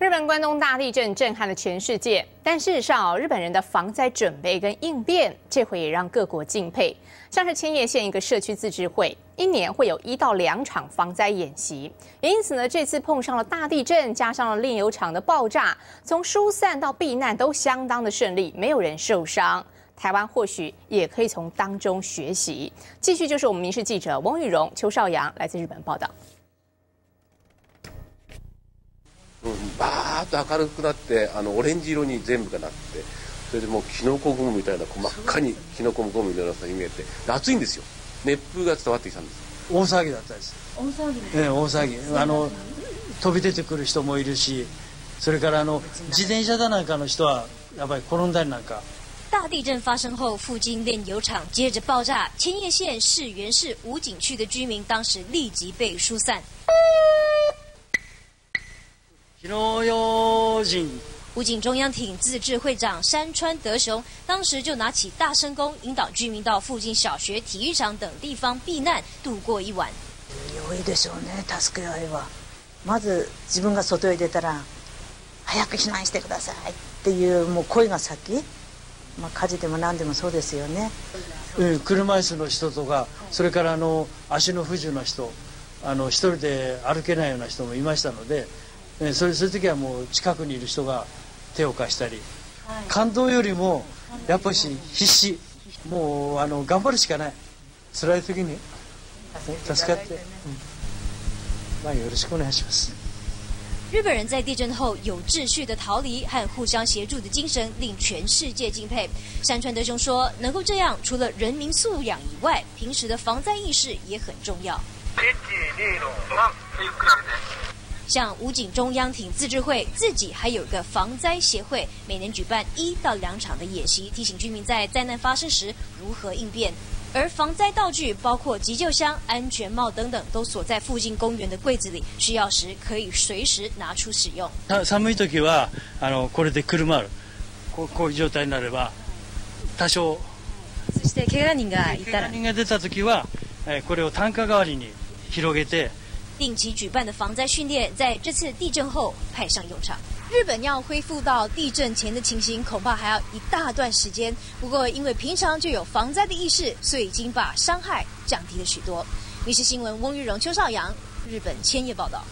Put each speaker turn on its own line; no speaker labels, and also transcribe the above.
日本关东大地震震撼了全世界，但事实上，日本人的防灾准备跟应变，这回也让各国敬佩。像是千叶县一个社区自治会，一年会有一到两场防灾演习，也因此呢，这次碰上了大地震，加上了炼油厂的爆炸，从疏散到避难都相当的顺利，没有人受伤。台湾或许也可以从当中学习。继续就是我们民事记者翁玉荣、邱少阳来自日本报道。
バーッと明るくなってあのオレンジ色に全部がなってそれでもうキノコ雲みたいな真っ赤にキノコ雲みたいなに見えて暑いんですよ。熱風が伝わってきたんです
大騒ぎだったです。大騒ぎええ、大騒ぎ。あの飛び出てくる人もいるしそれからあの自転車だなんかの人はやっぱり転んだりなんか。
大地震发生后，附近炼油厂接着爆炸，千叶县市原市五井区的居民当时立即被疏散。武警中央艇自治会长山川德雄当时就拿起大声公，引导居民到附近小学、体育场等地方避難，度過一晚。
良いでしょうね、助け合いは。まず自分が外へ出たら早く避難してくださいっていうもう声が先。まあ火事でも何でもそうですよね。
うん、車椅子の人とか、それからあの足の不自由な人、あの一人で歩けないような人もいましたので。えそれそういう時はもう近くにいる人が手を貸したり、はい、感動よりもやっぱし必死。もうあの頑張るしかない。辛い時に助かって、うん、まあよろしくお願いします。
日本人在地震后有秩序的逃离和互相协助的精神，令全世界敬佩。山川德雄说：“能够这样，除了人民素养以外，平时的防灾意识也很重要。”像武警中央艇自治会自己还有个防灾协会，每年举办一到两场的演习，提醒居民在灾难发生时如何应变。而防灾道具包括急救箱、安全帽等等，都锁在附近公园的柜子里，需要时可以随时拿出使用。
寒い時はあのこれでくるまる、ここういう状態になれば多少。
そして怪我人がいたら。
怪我人が出た時は、これを担架代わりに広げて。
定期举办的防灾训练，在这次地震后派上用场。日本要恢复到地震前的情形，恐怕还要一大段时间。不过，因为平常就有防灾的意识，所以已经把伤害降低了许多。《民事新闻》翁玉荣、邱少阳，日本千叶报道。